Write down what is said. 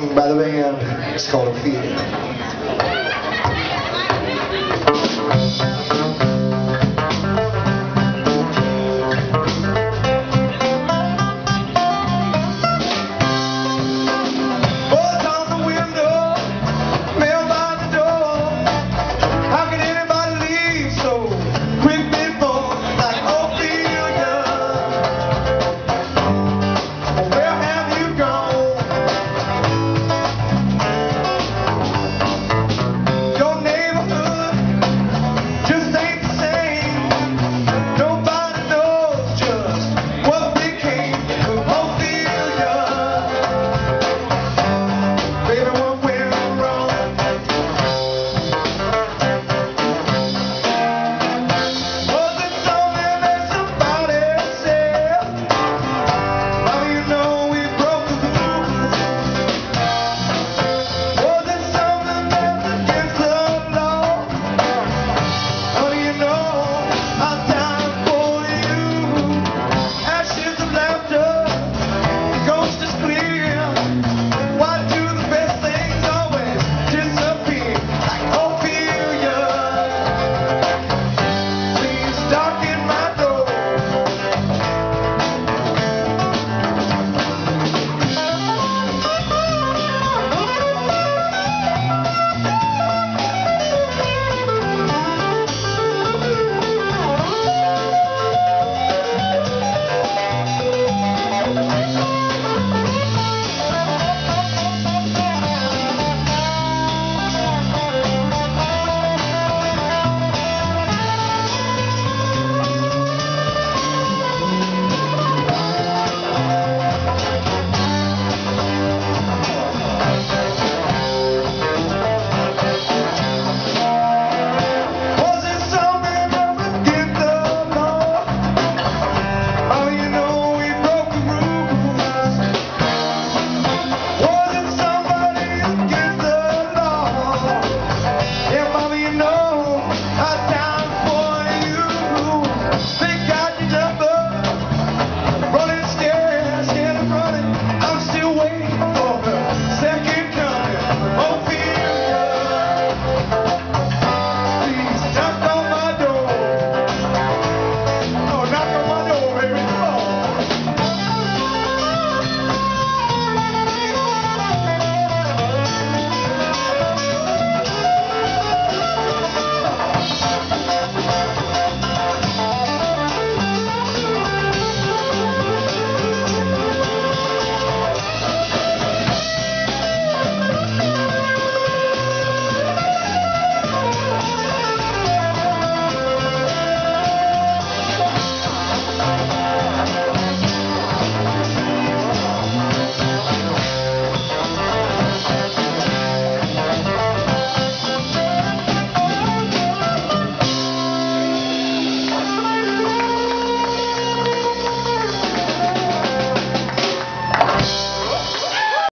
song by the band. Um, it's called A Feeling.